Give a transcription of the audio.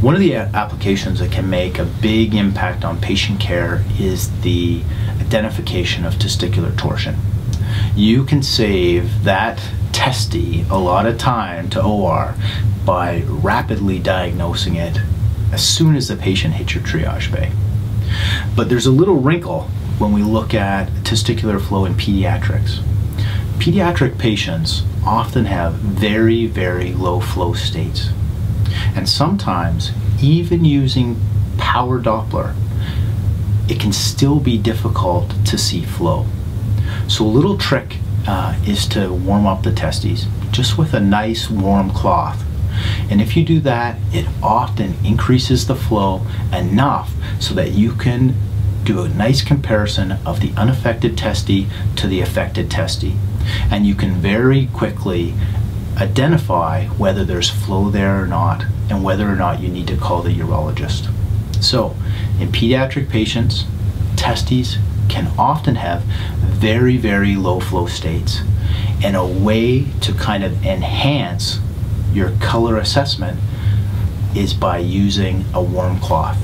One of the uh, applications that can make a big impact on patient care is the identification of testicular torsion. You can save that testy a lot of time to OR by rapidly diagnosing it as soon as the patient hits your triage bay. But there's a little wrinkle when we look at testicular flow in pediatrics. Pediatric patients often have very, very low flow states. And sometimes, even using power Doppler, it can still be difficult to see flow. So, a little trick uh, is to warm up the testes just with a nice warm cloth. And if you do that, it often increases the flow enough so that you can do a nice comparison of the unaffected testy to the affected testy. And you can very quickly identify whether there's flow there or not and whether or not you need to call the urologist. So, in pediatric patients, testes can often have very, very low flow states. And a way to kind of enhance your color assessment is by using a warm cloth.